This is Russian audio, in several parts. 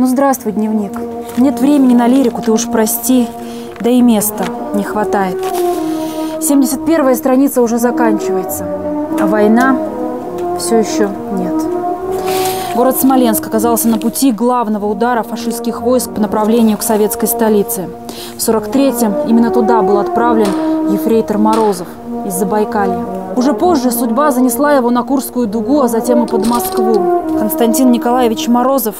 Ну, здравствуй, дневник. Нет времени на лирику, ты уж прости. Да и места не хватает. 71-я страница уже заканчивается, а война все еще нет. Город Смоленск оказался на пути главного удара фашистских войск по направлению к советской столице. В 43-м именно туда был отправлен ефрейтор Морозов из Забайкалья. Уже позже судьба занесла его на Курскую дугу, а затем и под Москву. Константин Николаевич Морозов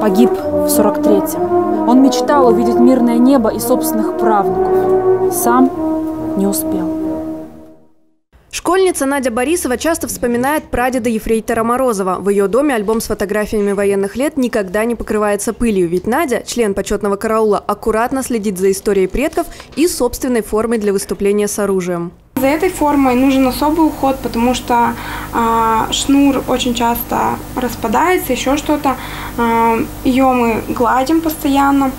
погиб в 43-м. Он мечтал увидеть мирное небо и собственных правнуков. Сам не успел. Школьница Надя Борисова часто вспоминает прадеда Ефрейтора Морозова. В ее доме альбом с фотографиями военных лет никогда не покрывается пылью, ведь Надя, член почетного караула, аккуратно следит за историей предков и собственной формой для выступления с оружием. За этой формой нужен особый уход, потому что э, шнур очень часто распадается, еще что-то. Э, ее мы гладим постоянно.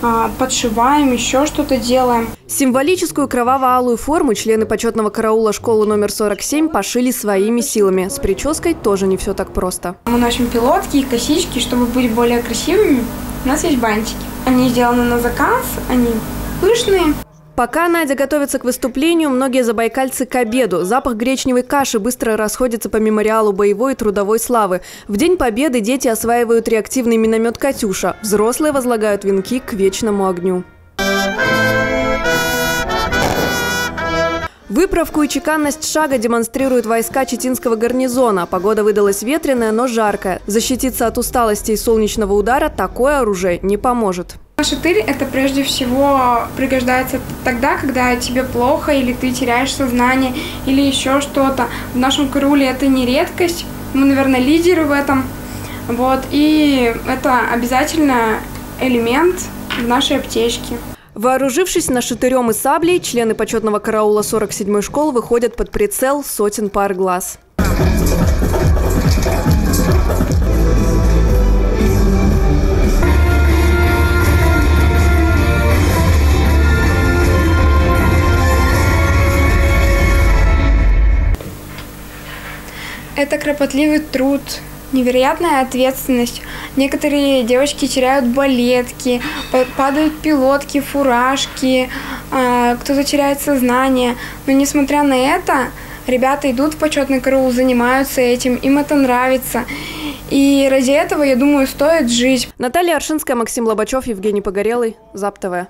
А, подшиваем, еще что-то делаем. Символическую кроваво-алую форму члены почетного караула школы номер 47 пошили своими силами. С прической тоже не все так просто. Мы носим пилотки и косички, чтобы быть более красивыми. У нас есть бантики. Они сделаны на заказ, они пышные. Пока Надя готовится к выступлению, многие забайкальцы к обеду. Запах гречневой каши быстро расходится по мемориалу боевой и трудовой славы. В День Победы дети осваивают реактивный миномет «Катюша». Взрослые возлагают венки к вечному огню. Выправку и чеканность шага демонстрируют войска Читинского гарнизона. Погода выдалась ветреная, но жаркая. Защититься от усталости и солнечного удара такое оружие не поможет. Шатырь – это прежде всего пригождается тогда, когда тебе плохо, или ты теряешь сознание, или еще что-то. В нашем карауле это не редкость, мы, наверное, лидеры в этом. Вот, и это обязательно элемент в нашей аптечке. Вооружившись нашатырем и саблей, члены почетного караула 47-й школы выходят под прицел сотен пар глаз. Это кропотливый труд, невероятная ответственность. Некоторые девочки теряют балетки, падают пилотки, фуражки, а, кто-то теряет сознание. Но несмотря на это, ребята идут в почетный караул, занимаются этим, им это нравится. И ради этого, я думаю, стоит жить. Наталья Аршинская, Максим Лобачев, Евгений Погорелый, ЗАП.